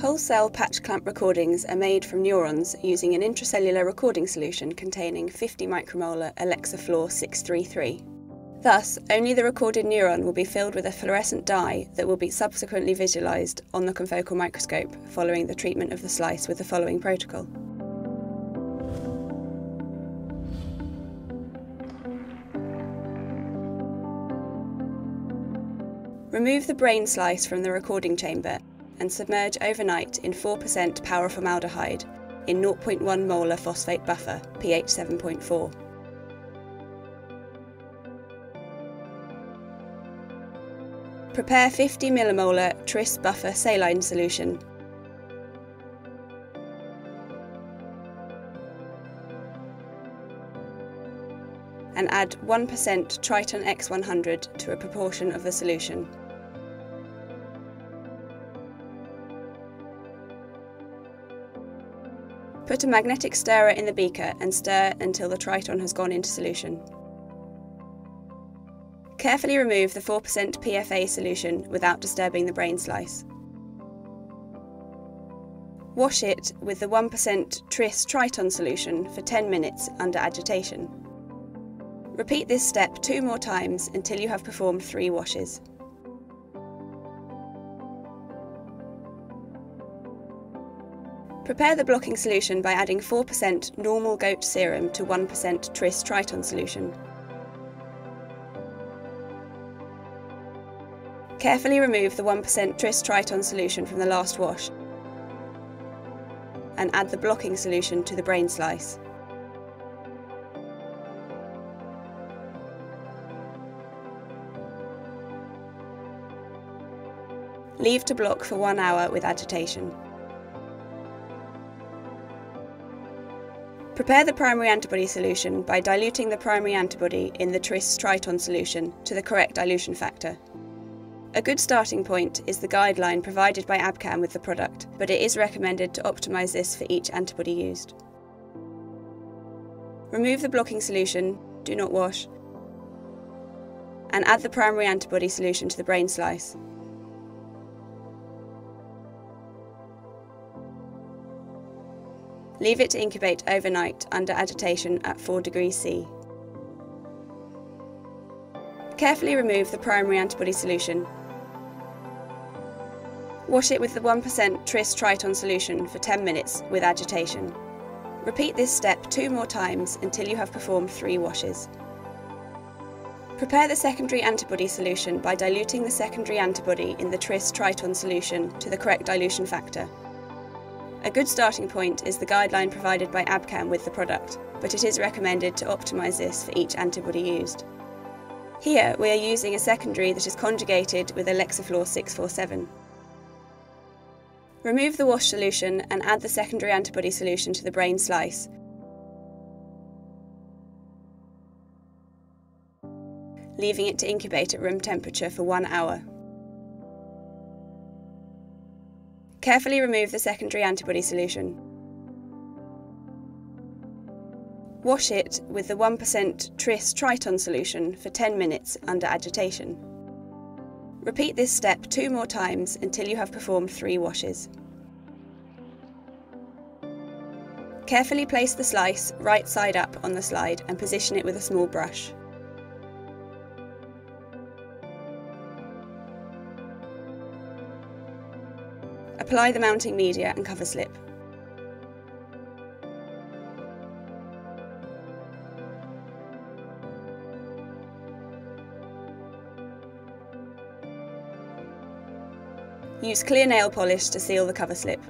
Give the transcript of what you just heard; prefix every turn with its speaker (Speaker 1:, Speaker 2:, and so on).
Speaker 1: Whole cell patch clamp recordings are made from neurons using an intracellular recording solution containing 50 micromolar Alexa Fluor 633. Thus, only the recorded neuron will be filled with a fluorescent dye that will be subsequently visualised on the confocal microscope following the treatment of the slice with the following protocol. Remove the brain slice from the recording chamber and submerge overnight in 4% power paraformaldehyde in 0.1 molar phosphate buffer, pH 7.4. Prepare 50 millimolar tris buffer saline solution. And add 1% Triton X100 to a proportion of the solution. Put a magnetic stirrer in the beaker and stir until the Triton has gone into solution. Carefully remove the 4% PFA solution without disturbing the brain slice. Wash it with the 1% Tris Triton solution for 10 minutes under agitation. Repeat this step two more times until you have performed three washes. Prepare the blocking solution by adding 4% normal goat serum to 1% Tris Triton solution. Carefully remove the 1% Tris Triton solution from the last wash and add the blocking solution to the brain slice. Leave to block for one hour with agitation. Prepare the primary antibody solution by diluting the primary antibody in the Tris Triton solution to the correct dilution factor. A good starting point is the guideline provided by Abcam with the product, but it is recommended to optimise this for each antibody used. Remove the blocking solution, do not wash, and add the primary antibody solution to the brain slice. Leave it to incubate overnight under agitation at 4 degrees C. Carefully remove the primary antibody solution. Wash it with the 1% Tris Triton solution for 10 minutes with agitation. Repeat this step two more times until you have performed three washes. Prepare the secondary antibody solution by diluting the secondary antibody in the Tris Triton solution to the correct dilution factor. A good starting point is the guideline provided by Abcam with the product, but it is recommended to optimise this for each antibody used. Here we are using a secondary that is conjugated with Alexa Fluor 647. Remove the wash solution and add the secondary antibody solution to the brain slice. leaving it to incubate at room temperature for one hour. Carefully remove the secondary antibody solution. Wash it with the 1% Tris Triton solution for 10 minutes under agitation. Repeat this step two more times until you have performed three washes. Carefully place the slice right side up on the slide and position it with a small brush. Apply the mounting media and cover slip. Use clear nail polish to seal the cover slip.